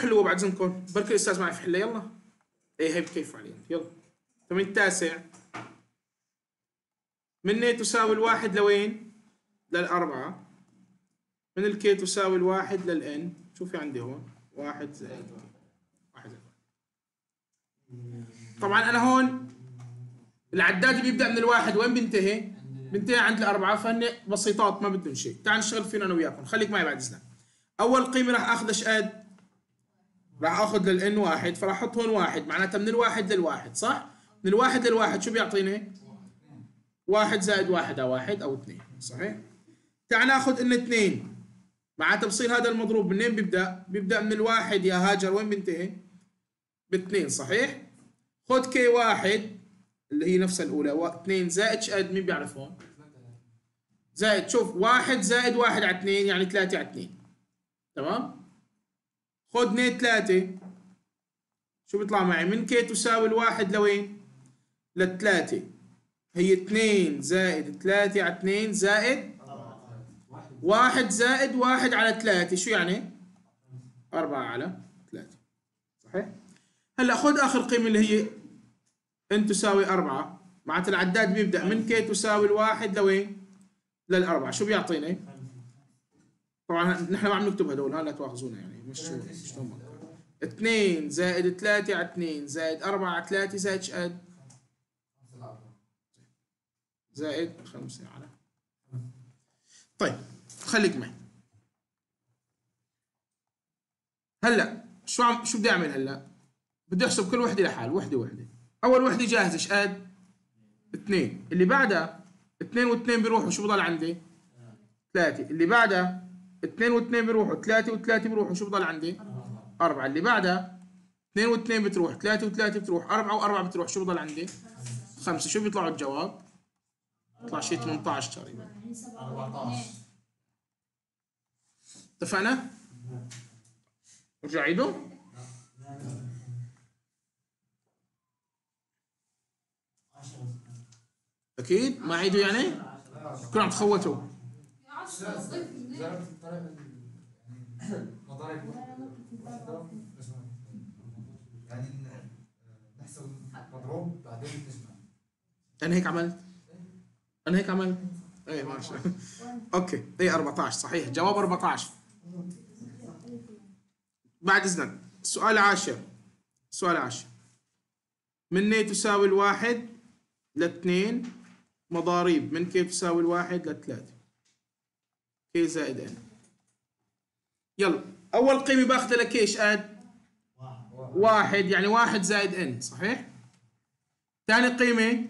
حلوة بعد اذنكم بركي الأستاذ معي في حلة. يلا. إيه هي بكيف علي. يلا. التمرين التاسع من إيه تساوي الواحد لوين؟ للأربعة. من الكي تساوي الواحد للإن. شو في عندي هون؟ واحد زائد واحد. زائد طبعا أنا هون العداد بيبدأ من الواحد وين بينتهي؟ بينتهي عند الأربعة. فهن بسيطات ما بدهم شيء. تعال نشتغل فينا أنا وياكم. خليك معي بعد إذنك. أول قيمة راح آخذ إيش قد؟ راح آخذ للإن واحد فراح أحط هون واحد معناتها من الواحد للواحد صح؟ من الواحد للواحد شو بيعطيني؟ واحد زائد واحد أو واحد أو اثنين صحيح؟ تعال ناخذ إن اثنين معناتها بصير هذا المضروب منين بيبدأ؟ بيبدأ من الواحد يا هاجر وين بينتهي؟ باثنين صحيح؟ خذ كي واحد اللي هي نفس الأولى و... اثنين زائد شقد مين بيعرف هون؟ زائد شوف واحد زائد واحد على اثنين يعني ثلاثة على اثنين تمام؟ خذ اثنين ثلاثة شو بيطلع معي؟ من كي تساوي الواحد لوين؟ لثلاثة هي اثنين زائد ثلاثة على اثنين زائد واحد زائد واحد على ثلاثة شو يعني؟ أربعة على ثلاثة صحيح؟ هلا خذ آخر قيمة اللي هي ان تساوي أربعة معناتها العداد بيبدأ من كي تساوي الواحد لوين؟ للأربعة شو بيعطيني؟ طبعا نحن ما عم نكتب هدول ها لا تواخذونا يعني مش مش هم اثنين زائد ثلاثة على اثنين زائد أربعة على ثلاثة زائد شقد؟ زائد خمسة على طيب خليك معي هلأ شو عم شو بدي أعمل هلأ؟ بدي أحسب كل وحدة لحال وحدة وحدة أول وحدة جاهزة إيش قد؟ اثنين اللي بعدها اثنين واثنين بيروحوا شو بضل عندي؟ ثلاثة اللي بعدها اثنين واثنين بيروحوا ثلاثة وثلاثة بيروحوا شو بضل عندي؟ أربعة اللي بعدها اثنين واثنين بتروح ثلاثة وثلاثة بتروح أربعة وأربعة بتروح شو بضل عندي؟ خمسة شو بيطلعوا الجواب؟ بيطلع شيء 18 تقريبا 14 اتفقنا؟ ارجع عيده أكيد ما عيدوا يعني؟ كلهم تخوتوا يعني أنا هيك عملت؟ أنا هيك عملت؟ إيه ماشي okay إيه 14 صحيح. جواب 14 بعد إذنك السؤال العاشر السؤال العاشر من n تساوي الواحد لاثنين مضاريب؟ من k تساوي الواحد لثلاثة k زائد n يلا. أول قيمة باخذها ل k إيش قد واحد. يعني واحد زائد n صحيح؟ ثاني قيمة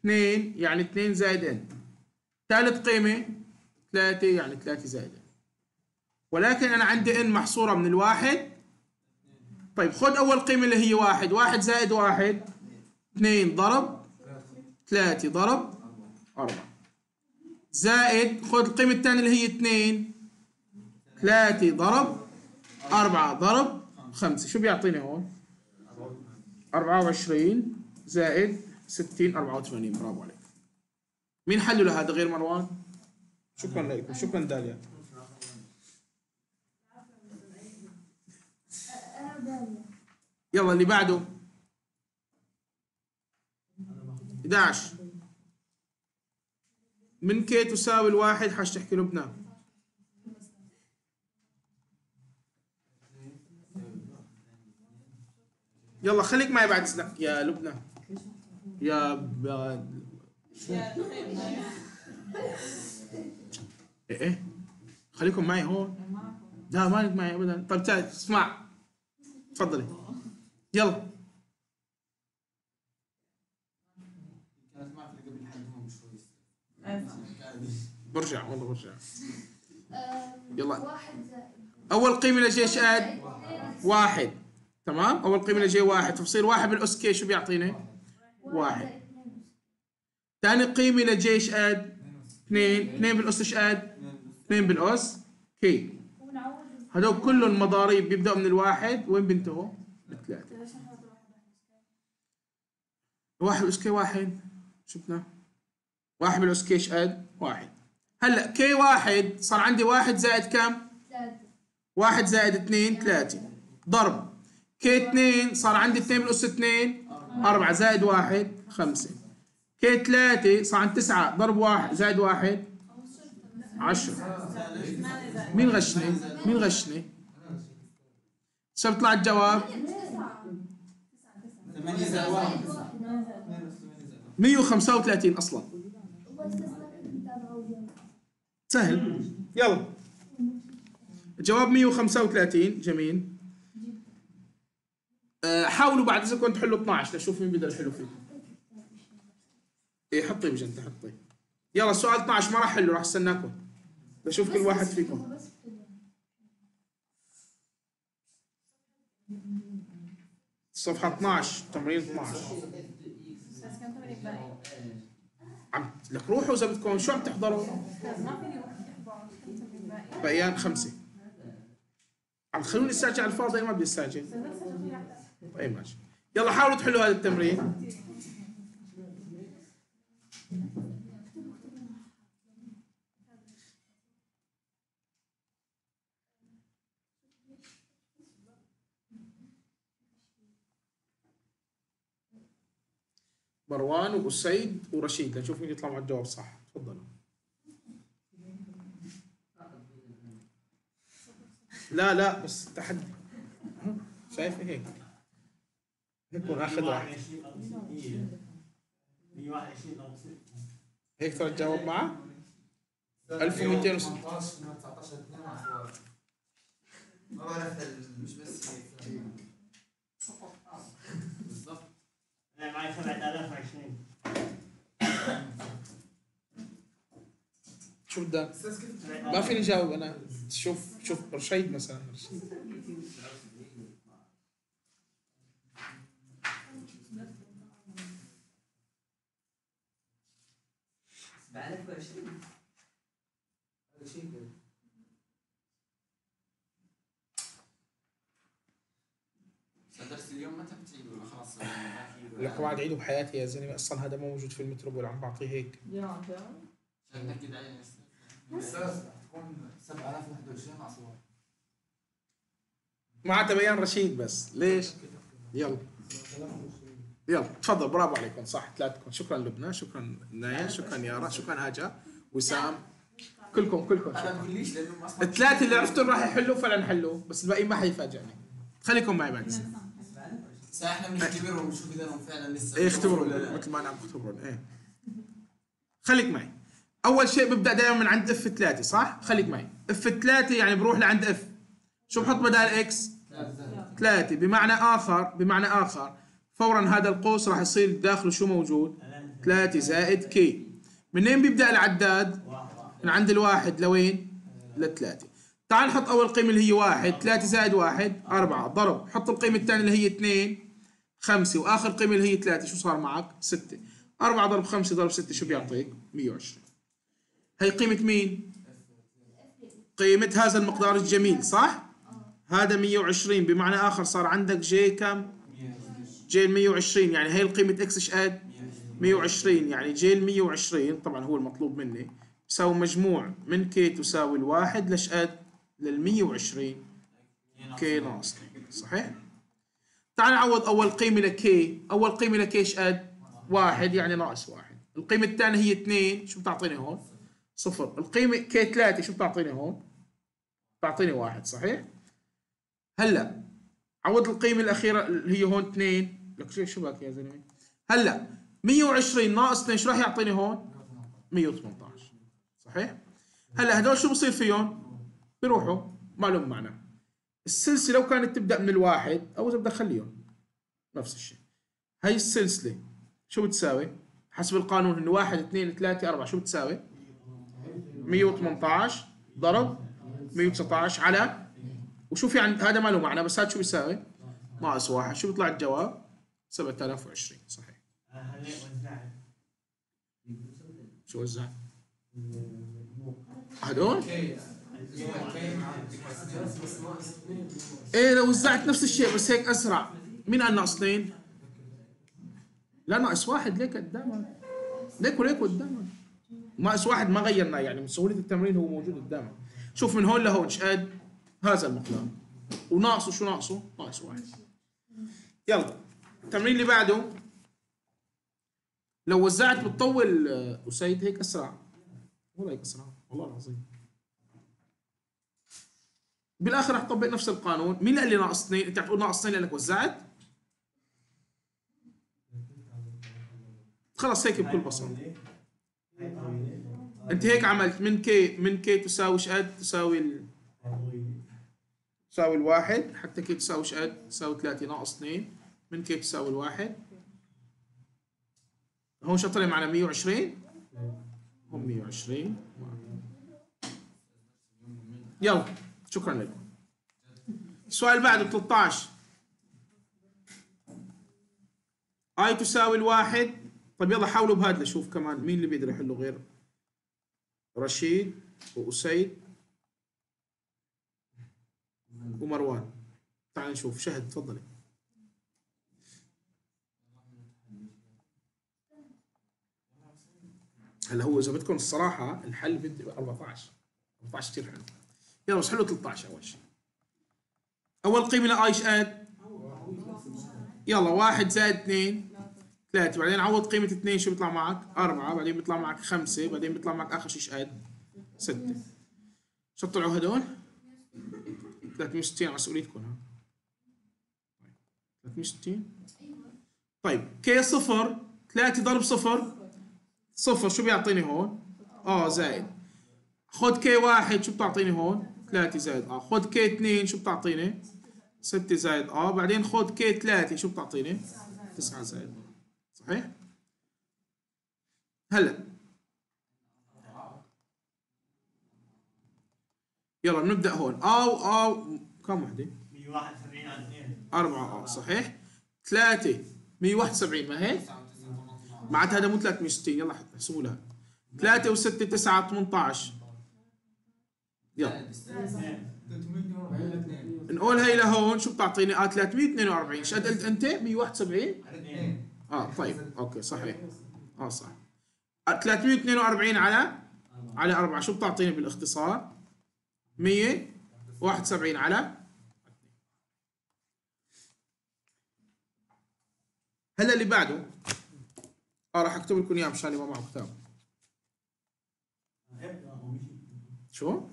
اثنين يعني اثنين زائد ان ثالث قيمة ثلاثة يعني ثلاثة زائد ان ولكن أنا عندي ان محصورة من الواحد. طيب خذ أول قيمة اللي هي واحد. واحد زائد واحد اثنين ضرب ثلاثة ضرب أربعة. زائد خذ القيمة الثانية اللي هي اثنين. ثلاثة ضرب أربعة ضرب خمسة. شو بيعطيني هون؟ أربعة وعشرين زائد ستين أربعة وثمانين. برافو عليك. مين حله لهذا غير مروان؟ شكرا لكم. شكرا داليا. يلا اللي بعده. 11 من كي تساوي الواحد حاج تحكي لبنى يلا خليك معي بعد إذنك يا لبنى. يا ب... إيه إيه. خليكم معي هون. لا مالك معي ابدا. طيب تعال اسمع. تفضلي. يلا كانت معك اللي قبل حد هون شوي برجع والله برجع. يلا. أول قيمة ل j إيش قد واحد. تمام؟ أول قيمة ل j واحد. فبصير واحد plus k شو بيعطيني؟ واحد. ثاني قيمة ل j إيش قد اثنين. اثنين plus إيش قد اثنين plus k. هذول كلهم مضاريب بيبدأوا من الواحد. وين بينتهوا نحط واحد. plus k واحد. شفنا؟ واحد plus k إيش قد واحد. هلا كي واحد صار عندي واحد زائد كم؟ ثلاثة. واحد زائد اثنين ثلاثة. ضرب. كي 2 صار عندي 2 بالأس 2 4 زائد 1 5 كي 3 صار عندي 9 ضرب 1 زائد 1 10 مين غشني؟ مين غشني؟ شو بيطلع الجواب؟ 8 زائد 1 135 أصلا. سهل. يلا. الجواب 135 جميل. أه حاولوا بعد اذا كنت تحلوا 12 لشوف مين بيقدر يحلوا فيه. إيه حطي بجنت حطي. يلا السؤال 12 ما راح احله راح استناكم. بشوف كل واحد فيكم. صفحة 12 تمرين 12 بس كم تمرين باقي؟ عم لك روحوا إذا بدكم شو عم تحضروا؟ بيان خمسة. عم تخلوني استعجل الفاضي ما بدي استعجل طيب ماشي. يلا حاولوا تحلوا هذا التمرين. مروان وأسيد ورشيد. لنشوف مين يطلع مع الجواب صح. تفضلوا. لا لا بس تحدي. شايف هيك هيك كون اخذ راحتي 121 أو هيك ترى الجواب معه؟ 1206 18 من 19 2 مع ما بعرف مش بس هيك. أنا معي 7020 شوف ده. ما فيني جاوب أنا. شوف شوف رشيد مثلا. رشيد. ما عاد عيده بحياتي يا زلمة. أصلا هذا ما موجود في المتروبول عم بعطيه هيك. عشان نأكد عليه أستاذ تكون 7021 مع صور معناتها بيان رشيد بس. ليش؟ يلا. يلا تفضل. برافو عليكم. صح ثلاثكم. شكرا لبنى شكرا نايا شكرا يارا شكرا هاجا وسام. كلكم كلكم. شكرا الثلاثه اللي عرفتهم راح يحلوا فلا نحلوا بس الباقي ما حيفاجئني. خليكم معي بعد. ساعة إحنا بنختبرهم نشوف إذا هم فعلا لسه إيه اختبروا ولا لا. مثل ما أنا عم بختبرون إيه. خليك معي. أول شيء ببدأ دائما من عند f 3 صح؟ خليك معي. f 3 يعني بروح لعند f شو بحط بدال x 3 بمعنى آخر بمعنى آخر فورا هذا القوس راح يصير داخله شو موجود؟ 3 زائد k منين بيبدأ العداد؟ من عند الواحد لوين؟ لثلاثة. تعال نحط أول قيمة اللي هي واحد ثلاثة زائد واحد أربعة. ضرب. حط القيمة الثانية اللي هي اثنين. خمسة وآخر قيمة اللي هي ثلاثة شو صار معك؟ ستة. أربعة ضرب خمسة ضرب ستة شو بيعطيك؟ 120 هي قيمة مين؟ قيمة هذا المقدار الجميل صح؟ هذا 120 بمعنى آخر صار عندك j كم؟ j 120 يعني هي القيمة x إيش قد؟ 120 يعني j ال 120 طبعا هو المطلوب مني يساوي مجموع من كي تساوي الواحد لش قد؟ لل 120 كي ناقص. صحيح؟ تعال نعوض أول قيمة لكي أول قيمة لكي إيش قد؟ واحد يعني ناقص واحد القيمة الثانية هي اثنين شو بتعطيني هون؟ صفر القيمة كي ثلاثة شو بتعطيني هون؟ بتعطيني واحد صحيح؟ هلأ عوض القيمة الأخيرة اللي هي هون اثنين لك شو شو بك يا زلمة؟ هلأ 120 ناقص 2 شو راح يعطيني هون؟ 118 صحيح؟ هلأ هدول شو بصير فيهم؟ بيروحوا ما لهم معنى السلسلة لو كانت تبدأ من الواحد أو إذا بدك خليهم نفس الشيء هاي السلسلة شو بتساوي؟ حسب القانون إنه واحد اثنين ثلاثة أربعة شو بتساوي؟ 118 ضرب 119 على وشو في عند هذا ما له معنى بس هذا شو بيساوي؟ ناقص واحد شو بيطلع الجواب؟ 7020 صحيح وزعت شو وزع؟ هدول؟ إيه لو وزعت نفس الشيء بس هيك أسرع. مين قال ناقص اثنين؟ لا ناقص واحد. ليك قدامك. ليك وليك قدامك. ناقص واحد ما غيرناه يعني. من سهولة التمرين هو موجود قدامك. شوف من هون لهون إيش قد؟ هذا المقدار. وناقصه شو ناقصه؟ ناقص واحد. يلا. التمرين اللي بعده. لو وزعت بتطول آه، أسيد هيك أسرع. والله هيك أسرع. والله العظيم. بالآخر رح تطبق نفس القانون. مين اللي ناقص اثنين أنت هتقول ناقص اثنين لأنك وزعت؟ خلص هيك بكل بساطة. أنت هيك عملت. من كي من كي تساوي إيش قد تساوي ال... تساوي الواحد. حتى كي تساوي إيش قد تساوي ثلاثة ناقص اثنين من كي تساوي الواحد. هون شو طلع معنا 120 هم 120 يلا. شكرا لكم. السؤال بعده 13 آي تساوي الواحد. طيب يلا حاولوا بهذا نشوف كمان مين اللي بيقدر يحله غير رشيد وأسيد ومروان. تعال نشوف. شهد تفضلي. هلا هو إذا بدكم الصراحة الحل بدي 14 14 كثير حلو. يلا بس حلو 13 أول شيء. أول قيمة لاي إيش قد يلا واحد زائد اثنين ثلاثة. بعدين عوض قيمة اثنين شو بيطلع معك؟ أربعة. بعدين بيطلع معك خمسة. بعدين بيطلع معك آخر شيء إيش قد؟ ستة. شو طلعوا هدول؟ 360 على مسؤوليتكم ها؟ 360 طيب كي صفر 3 ضرب صفر. صفر شو بيعطيني هون؟ آه زائد. خد كي واحد شو بتعطيني هون؟ 3 زائد آه خد كي 2 شو بتعطيني؟ 6 زائد آه بعدين خد كي 3 شو بتعطيني؟ 9 زائد آه. صحيح؟ هلا يلا بنبدأ هون أو أو كم وحدة؟ 171 على 2 أربعة أه صحيح؟ ثلاثة 171 ما هيك؟ معناتها هذا مو 360 يلا احسبوا لها 3 و6 9 18 يلا. نقول هي لهون شو بتعطيني؟ آه 342 إيش قد قلت أنت؟ 171 آه طيب. أوكي صحيح. آه صح. آه، 342 على؟ على 4 شو بتعطيني بالاختصار؟ 171 على؟ هلا اللي بعده. آه راح أكتب لكم إياه مشان اللي ما معه كتاب. اقرا ومشي شو؟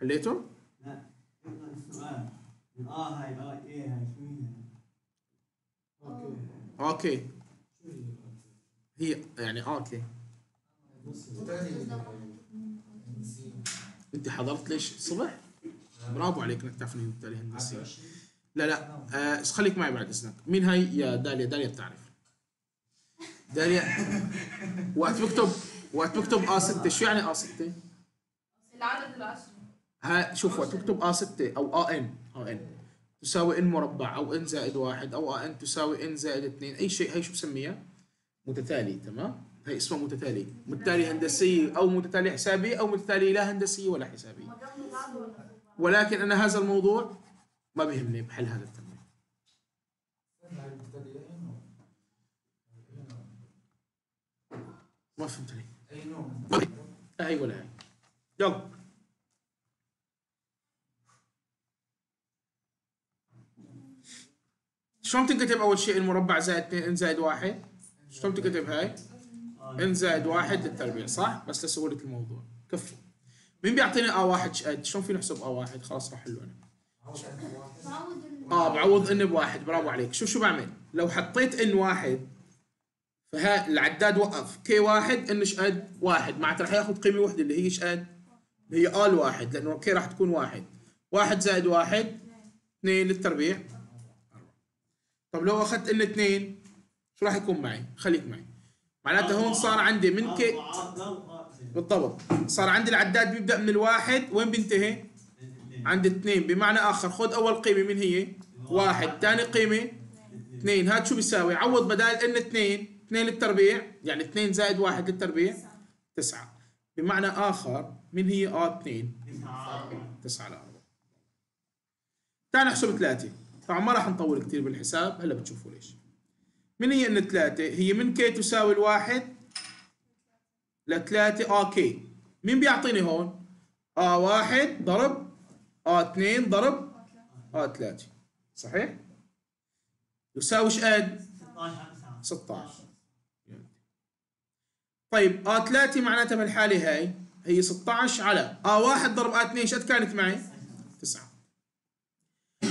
حليته؟ لا. اقرا السؤال. من آه هاي إيه هاي شو هي؟ okay. هي؟ يعني okay. أنت حضرت ليش؟ الصبح؟ برافو عليك إنك تعرف بالتالي هندسي. لا لا. آه خليك معي بعد إذنك. مين هاي؟ يا داليا. داليا بتعرف. داليا. وقت بكتب وقت بكتب آ 6 شو يعني آ 6 العدد العشري شوف وقت بكتب آ 6 أو آ إن آ إن. تساوي إن مربع أو إن زائد واحد أو آ إن تساوي إن زائد اثنين. أي شيء هي شو بسميها؟ متتالي تمام؟ هي اسمها متتالي. متتالي هندسي أو متتالي حسابي أو متتالي لا هندسي ولا حسابي. ولكن أنا هذا الموضوع ما بيهمني بحل هذا التمرين. ما فهمت لي أي نوع هاي ولا هاي يلا. شلون تنكتب أول شيء المربع زائد 2 ان زائد واحد؟ شلون تنكتب هاي؟ ان زائد واحد للتربيع صح؟ بس لسهولة الموضوع. كفو. مين بيعطيني ا واحد شقد شلون فيني احسب ا واحد؟ خلاص راح احله أنا. آه بعوض ان بواحد. برافو عليك. شوف شو بعمل. لو حطيت ان واحد فها العداد وقف. كي واحد ان إيش قد واحد. معناته رح ياخذ قيمة وحده اللي هي إيش قد اللي هي آل واحد لأنه كي راح تكون واحد. واحد زائد واحد اثنين للتربيع. طب لو أخذت إن اثنين شو راح يكون معي؟ خليك معي. معناته هون صار عندي من كي بالضبط. صار عندي العداد بيبدأ من الواحد وين بينتهي؟ عند اثنين بمعنى آخر خذ أول قيمة من هي؟ واحد. ثاني قيمة؟ اثنين هاد شو بيساوي؟ عوض بدال إن اثنين اثنين للتربيع يعني اثنين زائد واحد للتربيع تسعة. بمعنى آخر من هي؟ آه اثنين تسعة. على أربعة تعال نحسب ثلاثة. طبعا ما راح نطول كثير بالحساب هلا بتشوفوا ليش من هي إن ثلاثة هي من كي تساوي الواحد لثلاثة آه كي مين بيعطيني هون آه واحد ضرب آه اثنين ضرب آه 3 صحيح؟ يساوي إيش قد؟ 16 على 9 16 طيب ا 3 معناتها بالحالة هاي هي 16 على ا 1 ضرب ا 2 إيش قد كانت معي؟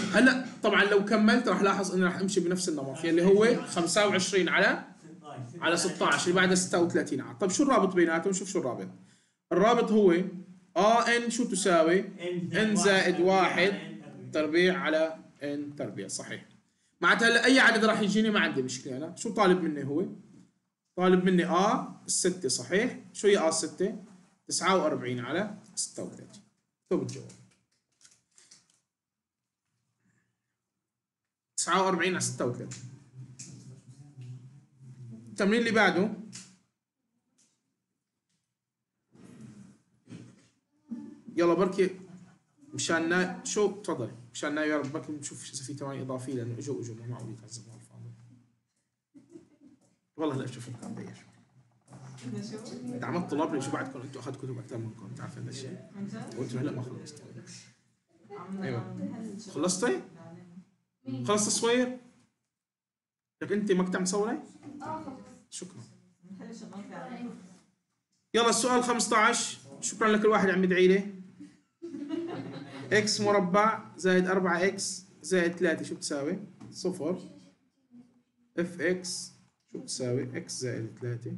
9 هلا طبعا لو كملت راح لاحظ إني راح أمشي بنفس النمط اللي هو 25 على 16 على 16 اللي بعدها 36 عاد طيب شو الرابط بيناتهم؟ شوف شو الرابط. الرابط هو ا آن شو تساوي؟ ان زائد واحد تربيع على ان تربيع صحيح. معناتها هلا أي عدد راح يجيني ما عندي مشكلة أنا. شو طالب مني هو؟ طالب مني آ الستة صحيح. شو هي آ الستة 49 على 36 اكتب الجواب 49 على 36 التمرين اللي بعده؟ يلا بركي مشان نا... شو؟ تفضل. مشان نا يا رب بركي نشوف اذا في ثواني اضافيه لأنه اجوا اجوا ما معقول يتعذبوا الفاضي والله هلا أشوف لكم بيش دعمت طلاب لي شو بعدكم أنتم اخذتوا كتب أكثر منكم انت عارف هذا الشيء؟ وأنتم هلا ما خلصتوا أيوه خلصتي؟ خلصت صوير؟ لك انت مقطع مصوري؟ آه خلص شكرا يلا السؤال 15 شكرا لكل واحد عم يدعي لي إكس مربع زائد 4 إكس زائد 3 شو بتساوي؟ صفر f x شو بتساوي؟ x زائد 3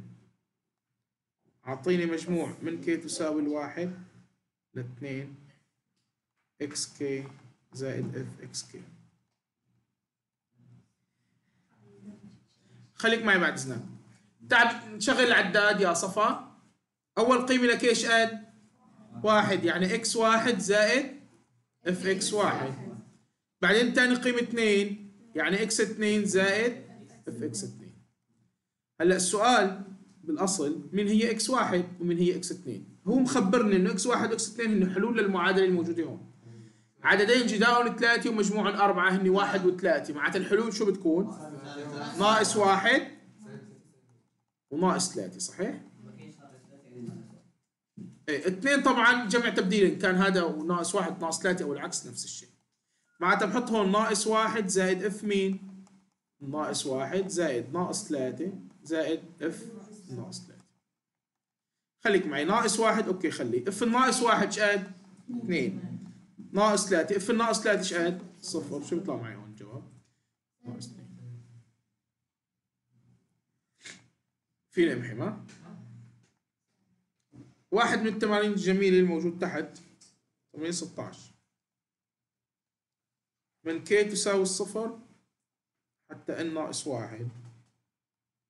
أعطيني مجموع من k تساوي الواحد لاثنين x k زائد f x k خليك معي بعد إذنك. تعال نشغل العداد يا صفا. أول قيمة لك إيش قد واحد. يعني x واحد زائد f x واحد. بعدين تاني قيمة اثنين. يعني x اثنين زائد f x اثنين. هلأ السؤال بالأصل من هي إكس واحد ومن هي إكس اثنين؟ هو مخبرني إنه إكس واحد وإكس اثنين هن حلول للمعادلة الموجودة هون. عددين جداء ثلاثة ومجموع أربعة هن واحد وثلاثة معناتها الحلول شو بتكون؟ ناقص واحد وناقص ثلاثة صحيح؟ إيه اثنين طبعا جمع تبديل إن كان هذا وناقص واحد ناقص ثلاثة أو العكس نفس الشيء معناتها بحط هون ناقص واحد زائد f مين؟ ناقص واحد زائد ناقص ثلاثة زائد f ناقص ثلاثة خليك معي ناقص واحد أوكي خليه f الناقص واحد إيش قد؟ اثنين ناقص 3 f ناقص 3 إيش قد؟ صفر. شو بيطلع معي هون الجواب؟ ناقص 2 فينا نمحي ما؟ واحد من التمارين الجميلة الموجود تحت. تمرين 16 من كي تساوي الصفر حتى ان ناقص واحد.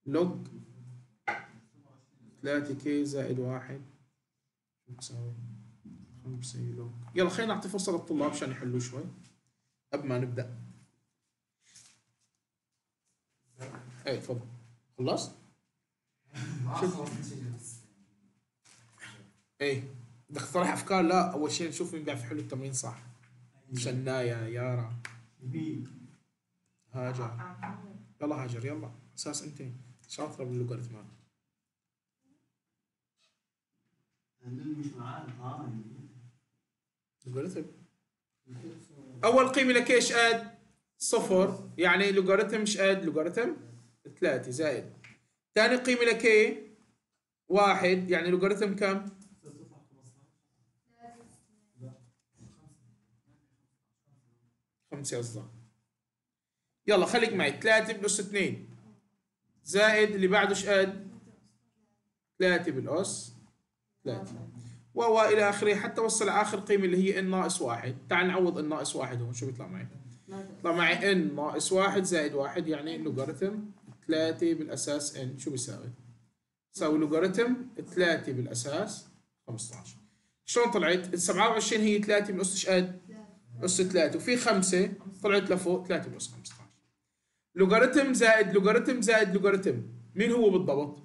لوج 3 كي زائد واحد. تساوي يلا خلينا نعطي فرصة للطلاب عشان يحلوا شوي. قبل ما نبدأ. اي تفضل. خلصت؟ إيه بدك تطرح أفكار؟ لا أول شيء نشوف مين بيعرف يحل التمرين صح. شنايا يارا. هاجر. يلا هاجر يلا. أساس انت شاطرة باللوغاريتمات مش معاه لوغاريتم أول قيمه لك إيش قد صفر. يعني لوغاريتم إيش قد لوغاريتم ثلاثة. زائد. ثاني قيمه لك إيه واحد. يعني لوغاريتم كم؟ خمسة قصدك يلا خليك معي. ثلاثة بلس اثنين. زائد. اللي بعده إيش قد؟ ثلاثة بالأس ثلاثة. و إلى آخره حتى وصل آخر قيمة اللي هي ان ناقص واحد تعال نعوض ان ناقص واحد هون شو بيطلع معي؟ بيطلع معي ان ناقص واحد زائد واحد يعني لوغاريتم ثلاثة بالأس n شو بيساوي؟ يساوي لوغاريتم ثلاثة بالأساس 15 شلون طلعت؟ ال 27 هي 3 بالأس إيش قد؟ أس 3 وفي 5 طلعت لفوق 3 بالأس 15 لوغاريتم زائد لوغاريتم زائد لوغاريتم مين هو بالضبط؟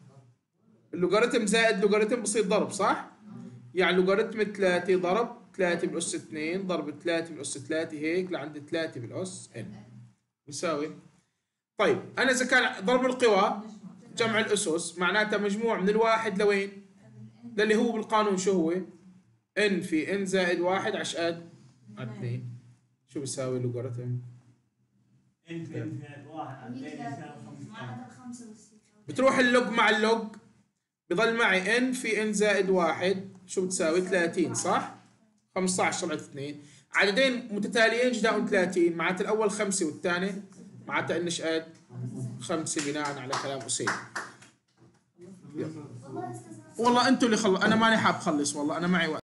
اللوغاريتم زائد لوغاريتم بصير ضرب صح؟ يعني لوغاريتم 3 ضرب 3 بالأس 2 ضرب 3 بالأس 3 هيك لعند 3 بالأس n يساوي طيب أنا إذا كان ضرب القوى جمع الأسس معناتها مجموع من الواحد لوين؟ للي هو بالقانون شو هو؟ n في n زائد واحد عش قد؟ على 2 شو بيساوي لوغاريتم n في n زائد واحد على اثنين يساوي ما 15 عدا الخمسة بس بتروح ال log مع ال log بضل معي n في n زائد واحد شو بتساوي 30 صح؟ 15 طلعت 2 عددين متتاليين جداهم 30 معناته الأول خمسة والثاني معناتها إنش أد خمسة بناء على كلام أسيد والله أنتوا اللي خلص أنا ماني حاب خلص والله أنا معي وقت.